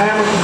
I am